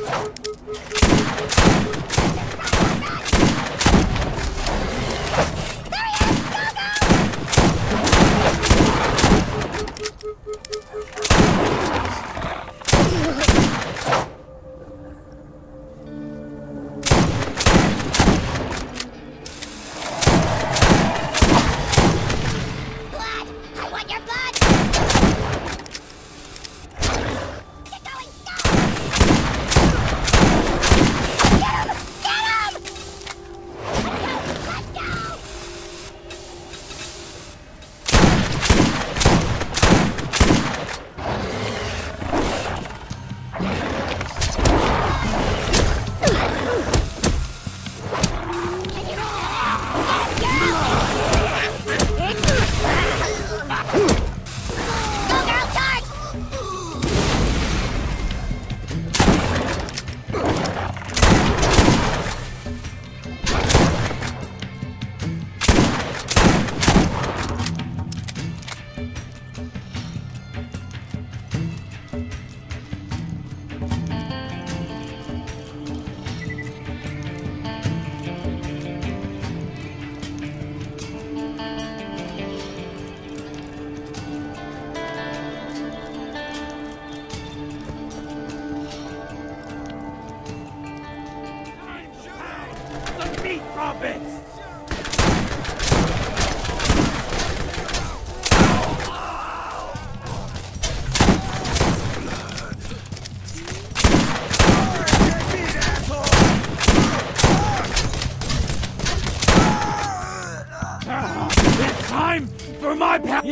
Thank you. Ooh. time for my power.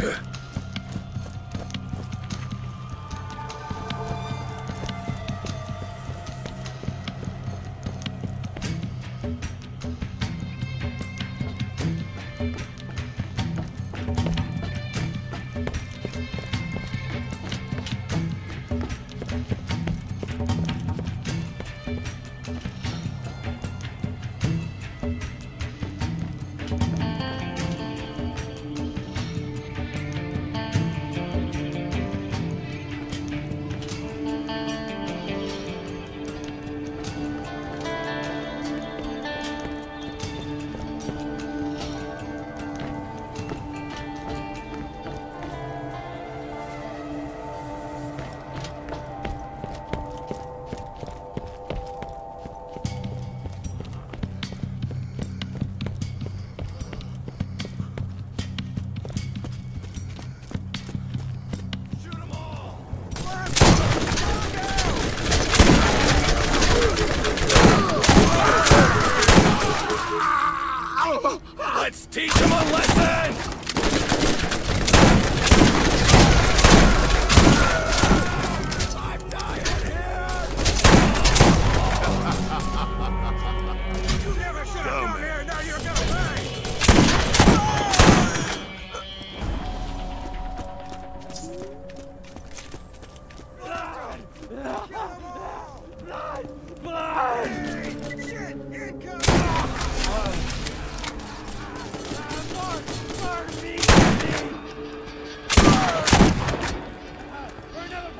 Yeah.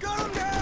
Got him now!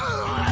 Ugh!